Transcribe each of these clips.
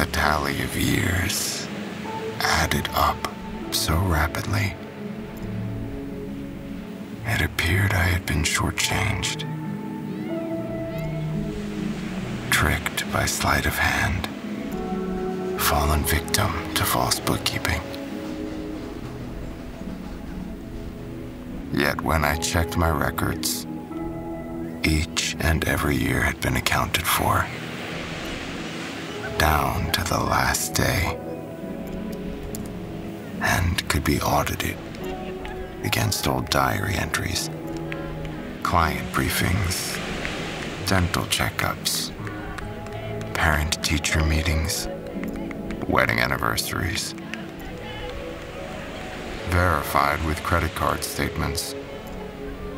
The tally of years added up so rapidly. It appeared I had been shortchanged. Tricked by sleight of hand. Fallen victim to false bookkeeping. Yet when I checked my records, each and every year had been accounted for. Down to the last day. And could be audited against old diary entries, client briefings, dental checkups, parent teacher meetings, wedding anniversaries. Verified with credit card statements,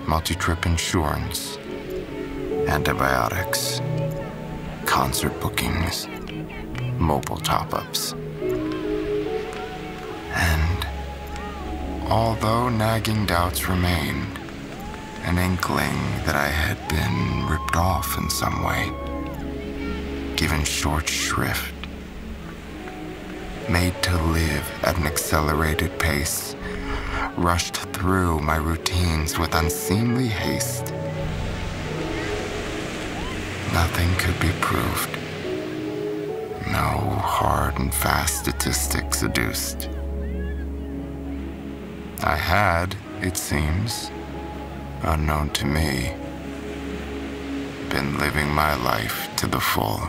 multi trip insurance, antibiotics, concert bookings, mobile top ups. And although nagging doubts remained, an inkling that I had been ripped off in some way, given short shrift, made to live at an accelerated pace, rushed through my routines with unseemly haste. Nothing could be proved. No hard and fast statistics adduced. I had, it seems, unknown to me, been living my life to the full.